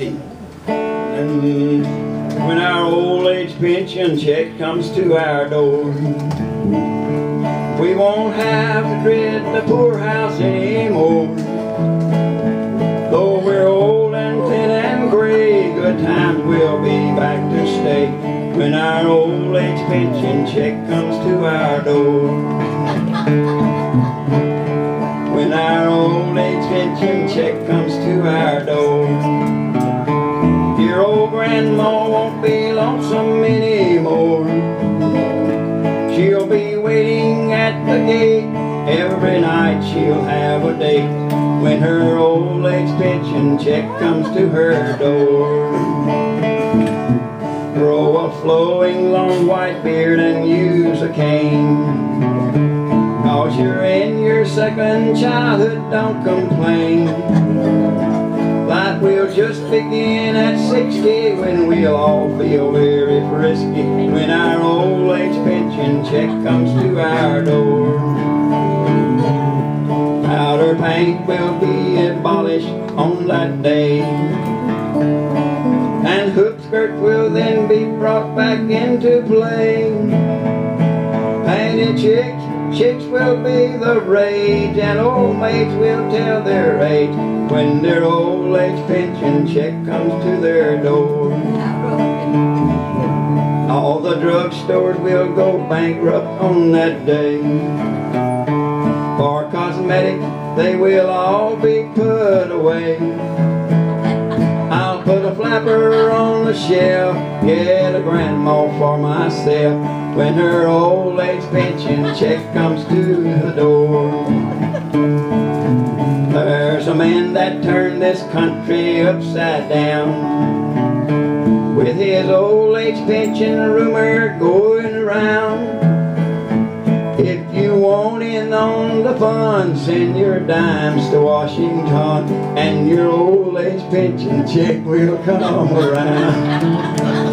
And when our old age pension check comes to our door, we won't have to dread the poorhouse anymore. Though we're old and thin and gray, good times will be back to stay when our old age pension check comes to our door. When our old age pension check comes to our door. Old grandma won't be lonesome anymore. She'll be waiting at the gate. Every night she'll have a date when her old age pension check comes to her door. Grow a flowing long white beard and use a cane. Cause you're in your second childhood, don't complain. Just begin at 60 when we'll all feel very frisky when our old age pension check comes to our door. Powder paint will be abolished on that day. And hoop skirts will then be brought back into play. Chicks will be the rage and old maids will tell their age when their old age pension check comes to their door. All the drugstores will go bankrupt on that day. For cosmetics, they will all be put away. On get a grandma for myself when her old age pension check comes to the door. There's a man that turned this country upside down with his old age pension rumor going fun, send your dimes to Washington and your old age pension check will come around.